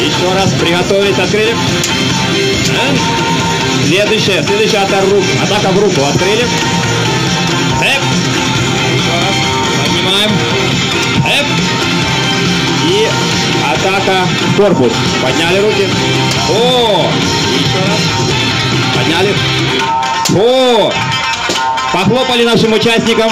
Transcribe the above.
Еще раз приготовились, открыли. Следующая, следующая атака, руку, атака в руку. Открыли. Эп. Еще раз. Поднимаем. Эп. И атака в корпус. Подняли руки. О! Еще раз. Подняли. О! Похлопали нашим участникам.